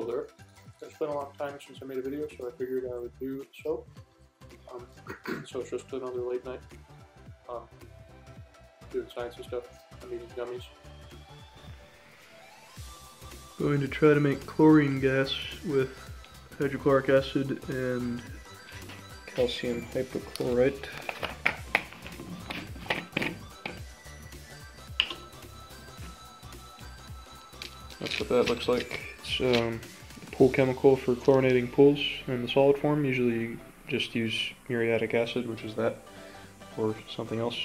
There. It's been a long time since I made a video, so I figured I would do so. Um, so it's just another late night. Um, doing science and stuff. I'm eating gummies. Going to try to make chlorine gas with hydrochloric acid and calcium hypochlorite. That's what that looks like. It's um, pool chemical for chlorinating pools in the solid form. Usually you just use muriatic acid, which is that, or something else.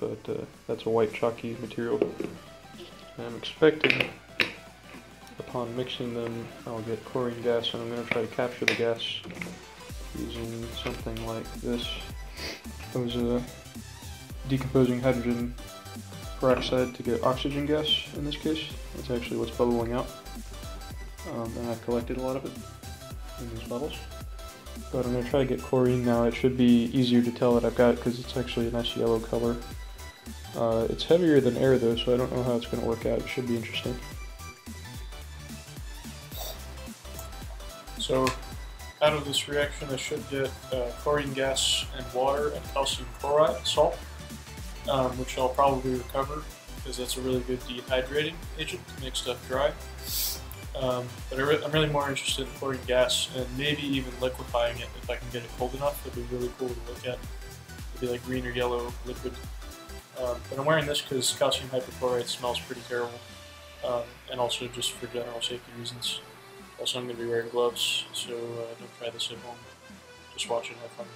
But uh, that's a white chalky material. I'm expecting upon mixing them, I'll get chlorine gas, and I'm going to try to capture the gas using something like this. It was a decomposing hydrogen peroxide to get oxygen gas in this case. That's actually what's bubbling out. Um, and I've collected a lot of it in these bottles. But I'm going to try to get chlorine now. It should be easier to tell that I've got because it's actually a nice yellow color. Uh, it's heavier than air though, so I don't know how it's going to work out. It should be interesting. So, out of this reaction, I should get uh, chlorine gas and water and calcium chloride, salt, um, which I'll probably recover because that's a really good dehydrating agent to make stuff dry. Um, but I am really more interested in chlorine gas and maybe even liquefying it if I can get it cold enough. It'd be really cool to look at. It'd be like green or yellow liquid. Um, but I'm wearing this because calcium hypochlorite smells pretty terrible, um, and also just for general safety reasons. Also, I'm going to be wearing gloves, so uh, don't try this at home. Just watch it have fun.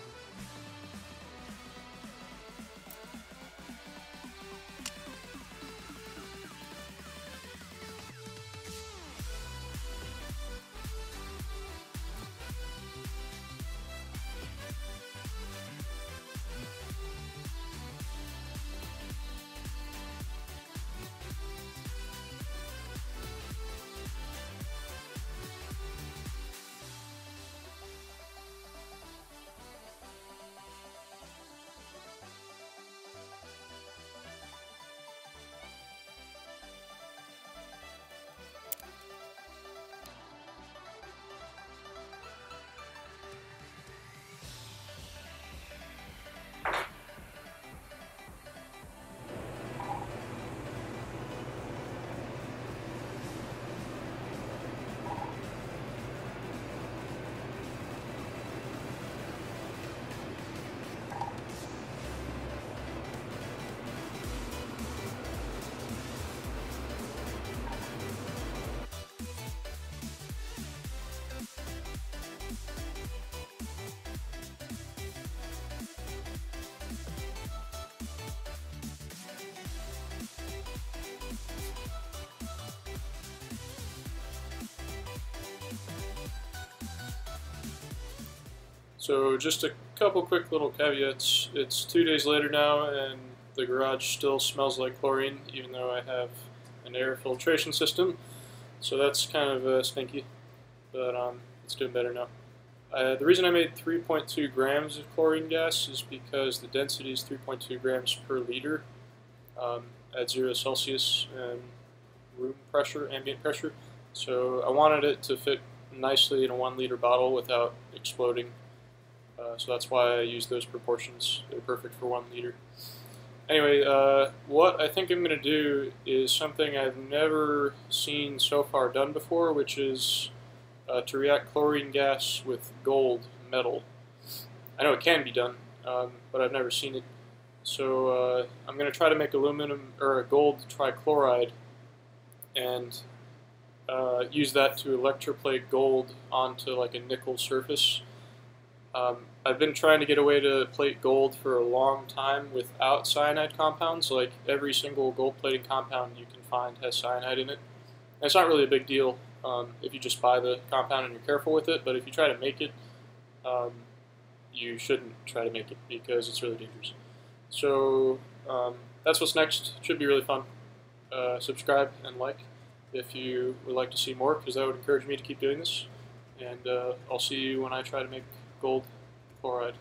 So just a couple quick little caveats. It's two days later now and the garage still smells like chlorine even though I have an air filtration system. So that's kind of uh, stinky, but um, it's doing better now. Uh, the reason I made 3.2 grams of chlorine gas is because the density is 3.2 grams per liter um, at 0 Celsius and room pressure, ambient pressure. So I wanted it to fit nicely in a 1 liter bottle without exploding uh, so that's why I use those proportions. They're perfect for one liter. Anyway, uh, what I think I'm going to do is something I've never seen so far done before, which is uh, to react chlorine gas with gold metal. I know it can be done, um, but I've never seen it. So uh, I'm going to try to make aluminum or a gold trichloride and uh, use that to electroplate gold onto like a nickel surface. Um, I've been trying to get away to plate gold for a long time without cyanide compounds. Like every single gold plating compound you can find has cyanide in it. And it's not really a big deal um, if you just buy the compound and you're careful with it, but if you try to make it, um, you shouldn't try to make it because it's really dangerous. So um, that's what's next. Should be really fun. Uh, subscribe and like if you would like to see more because that would encourage me to keep doing this. And uh, I'll see you when I try to make gold chloride.